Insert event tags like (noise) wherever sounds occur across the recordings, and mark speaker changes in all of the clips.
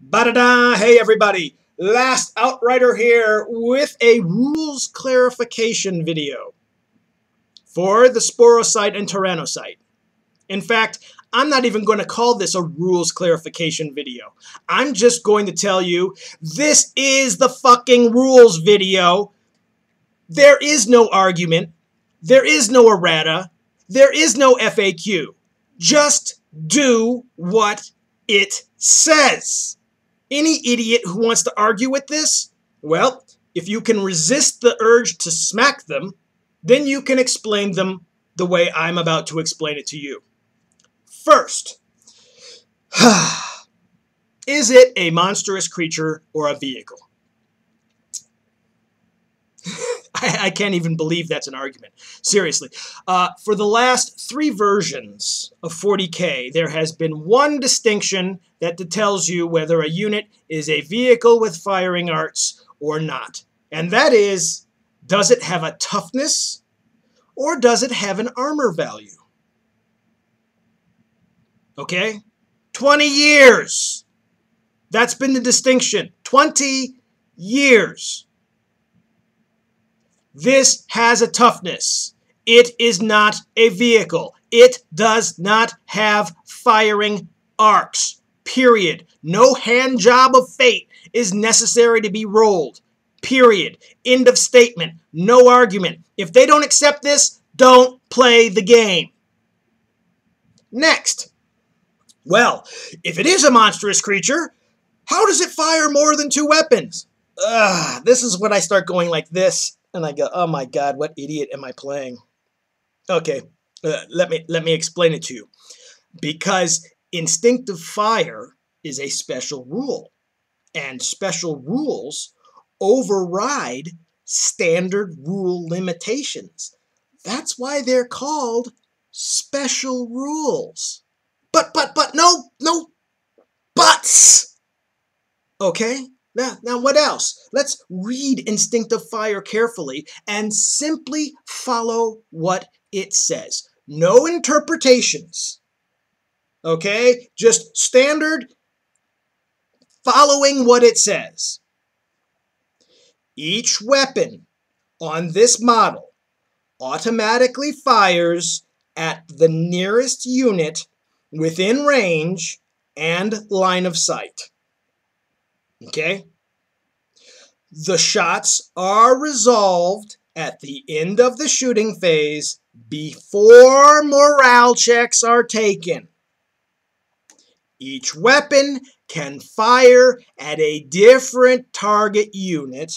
Speaker 1: Ba-da-da! Hey everybody! Last Outrider here with a rules clarification video for the Sporocyte and Tyrannocyte. In fact, I'm not even going to call this a rules clarification video. I'm just going to tell you this is the fucking rules video. There is no argument. There is no errata. There is no FAQ. Just do what it says. Any idiot who wants to argue with this, well, if you can resist the urge to smack them, then you can explain them the way I'm about to explain it to you. First, (sighs) is it a monstrous creature or a vehicle? I, can't even believe that's an argument. Seriously. Uh, for the last three versions of 40K, there has been one distinction that tells you whether a unit is a vehicle with firing arcs or not. And that is, does it have a toughness or does it have an armor value? Okay? 20 years. That's been the distinction. 20 years. This has a toughness. It is not a vehicle. It does not have firing arcs. Period. No hand job of fate is necessary to be rolled. Period. End of statement. No argument. If they don't accept this, don't play the game. Next. Well, if it is a monstrous creature, how does it fire more than two weapons? Ugh, this is when I start going like this and I go, "Oh my God, what idiot am I playing?" Okay, uh, let me let me explain it to you. Because instinctive fire is a special rule, and special rules override standard rule limitations. That's why they're called special rules. But but but no no buts. Okay? Now, now what else? Let's read Instinctive Fire carefully and simply follow what it says. No interpretations. Okay? Just standard following what it says. Each weapon on this model automatically fires at the nearest unit within range and line of sight. Okay? The shots are resolved at the end of the shooting phase before morale checks are taken. Each weapon can fire at a different target unit,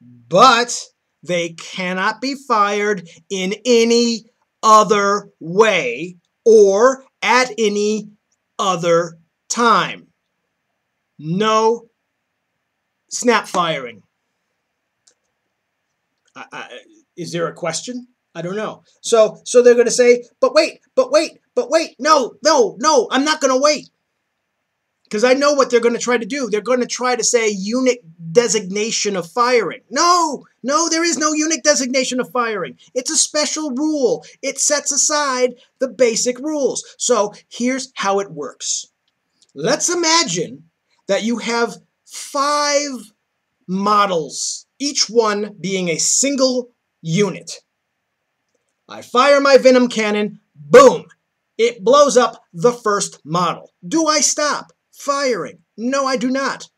Speaker 1: but they cannot be fired in any other way or at any other time. No snap firing. I, I, is there a question? I don't know. So so they're going to say, but wait, but wait, but wait. No, no, no, I'm not going to wait. Because I know what they're going to try to do. They're going to try to say unit designation of firing. No, no, there is no unit designation of firing. It's a special rule. It sets aside the basic rules. So here's how it works. Let's imagine that you have five models, each one being a single unit. I fire my Venom Cannon, boom! It blows up the first model. Do I stop firing? No, I do not.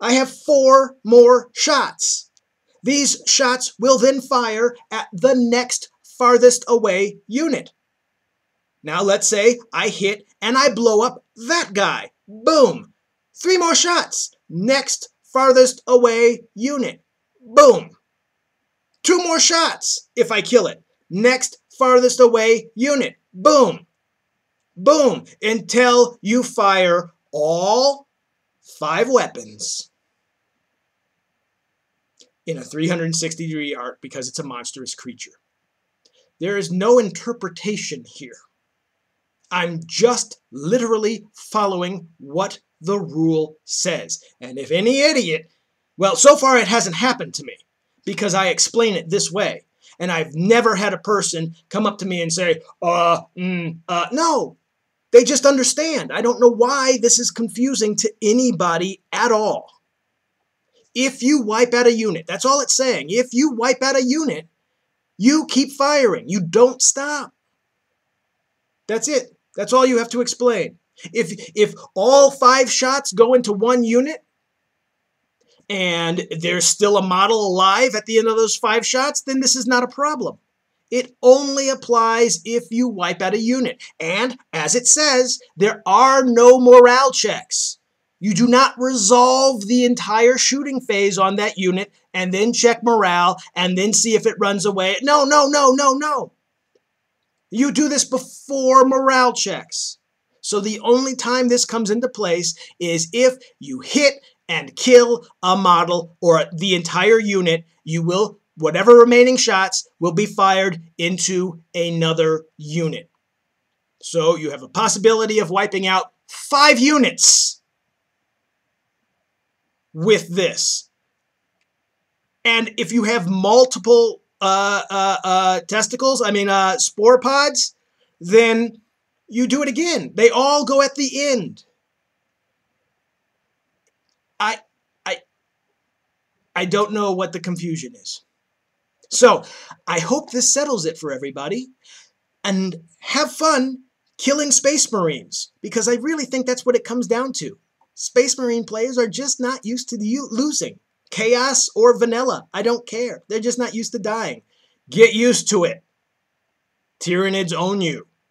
Speaker 1: I have four more shots. These shots will then fire at the next farthest away unit. Now let's say I hit and I blow up that guy. Boom! Three more shots. Next farthest away unit. Boom. Two more shots if I kill it. Next farthest away unit. Boom. Boom. Until you fire all five weapons in a 360 degree arc because it's a monstrous creature. There is no interpretation here. I'm just literally following what the rule says. And if any idiot, well, so far it hasn't happened to me because I explain it this way. And I've never had a person come up to me and say, uh, mm, uh, no. They just understand. I don't know why this is confusing to anybody at all. If you wipe out a unit, that's all it's saying. If you wipe out a unit, you keep firing. You don't stop. That's it. That's all you have to explain. If if all five shots go into one unit and there's still a model alive at the end of those five shots, then this is not a problem. It only applies if you wipe out a unit. And as it says, there are no morale checks. You do not resolve the entire shooting phase on that unit and then check morale and then see if it runs away. No, no, no, no, no. You do this before morale checks. So the only time this comes into place is if you hit and kill a model or the entire unit, you will whatever remaining shots will be fired into another unit. So you have a possibility of wiping out five units with this. And if you have multiple uh, uh, uh, testicles, I mean uh, spore pods, then you do it again. They all go at the end. I, I, I don't know what the confusion is. So I hope this settles it for everybody. And have fun killing Space Marines, because I really think that's what it comes down to. Space Marine players are just not used to losing. Chaos or vanilla, I don't care. They're just not used to dying. Get used to it. Tyranids own you.